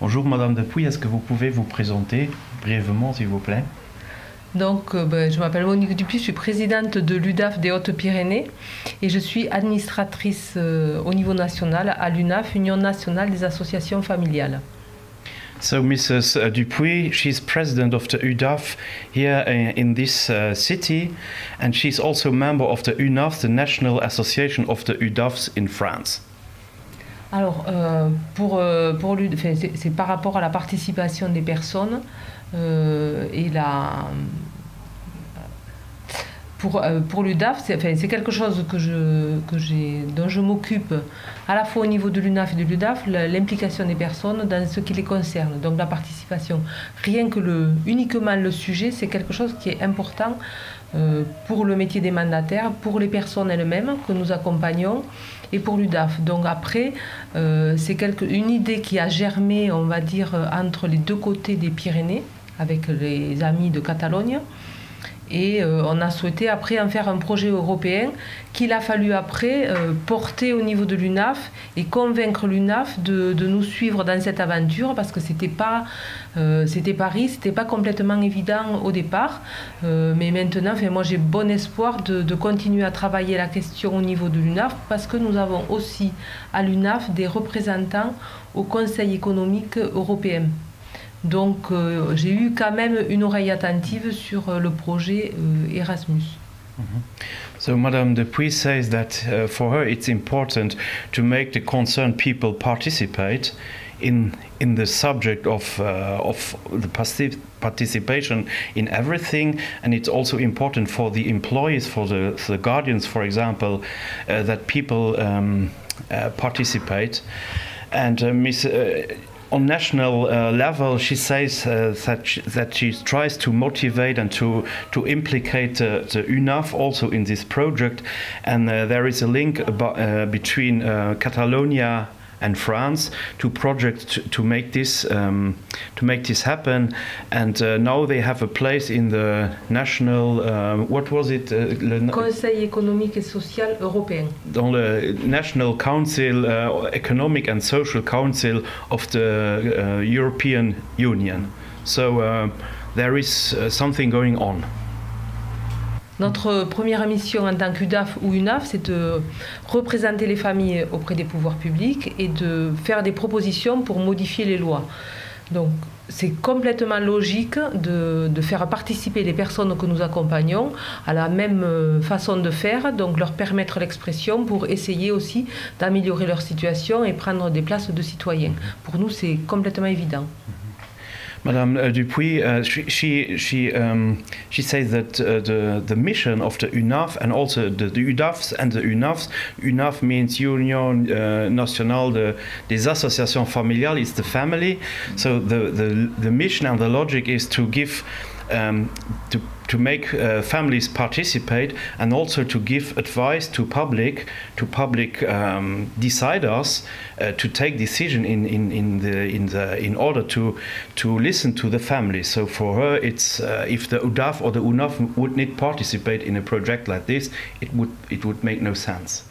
Bonjour Madame Depuis, est-ce que vous pouvez vous présenter brièvement s'il vous plaît? Donc, euh, ben, je m'appelle Monique Dupuis, je suis présidente de l'UDAF des Hautes-Pyrénées et je suis administratrice euh, au niveau national à l'UNAF, Union nationale des associations familiales. So, Mrs. uh, Dupuis, she's president of the UDAF here in this uh, city, and she's also member of the UNAF, the National Association of the UDAFs in France. Alors, euh, pour, euh, pour lui, c'est par rapport à la participation des personnes euh, et la. Pour, euh, l'UDAF, c'est quelque chose que dont je m'occupe à la fois au niveau de l'UNAF et de l'UDAF, l'implication des personnes dans ce qui les concerne, donc la participation. Rien que le, uniquement le sujet, c'est quelque chose qui est important euh, pour le métier des mandataires, pour les personnes elles-mêmes que nous accompagnons et pour l'UDAF. Donc après, euh, c'est une idée qui a germé, on va dire, entre les deux côtés des Pyrénées, avec les amis de Catalogne. Et euh, on a souhaité après en faire un projet européen qu'il a fallu après euh, porter au niveau de l'UNAF et convaincre l'UNAF de, nous suivre dans cette aventure parce que c'était pas euh, c'était Paris, c'était pas complètement évident au départ, mais maintenant, moi j'ai bon espoir de continuer à travailler la question au niveau de l'UNAF parce que nous avons aussi à l'UNAF des représentants au Conseil économique européen. Donc euh, j'ai eu quand même une oreille attentive sur euh, le projet euh, Erasmus. So, Madame Dupuis says that uh, for her it's important to make the concerned people participate in in the subject of uh, of the partic- participation in everything, and it's also important for the employees, for the, the guardians, for example, uh, that people um, uh, participate. And uh, Miss. On national uh, level, she says uh, that she, that she tries to motivate and to to implicate uh, the UNAF also in this project, and uh, there is a link about, uh, between Catalonia and France to project to, to make this um, to make this happen, and uh, now they have a place in the national um, what was it uh, le- Conseil économique et social européen. dans le National Council, uh, Economic and Social Council of the uh, European Union. So uh, there is uh, something going on. Notre première mission en tant qu'UDAF ou UNAF, c'est de représenter les familles auprès des pouvoirs publics et de faire des propositions pour modifier les lois. Donc c'est complètement logique de, faire participer les personnes que nous accompagnons à la même euh, façon de faire, donc leur permettre l'expression pour essayer aussi d'améliorer leur situation et prendre des places de citoyens. Pour nous, c'est complètement évident. Madame uh, Dupuis, uh, she she she, um, she says that uh, the the mission of the UNAF and also the, the UDAFs and the UNAFs. UNAF means Union uh, Nationale de, des Associations Familiales. It's the family. So the, the the mission and the logic is to give. Um, to, to make uh, families participate and also to give advice to public to public um, deciders uh, to take decision in, in, in the in the in order to to listen to the family. So for her, it's uh, if the UDAF or the UNAF would not participate in a project like this, it would it would make no sense.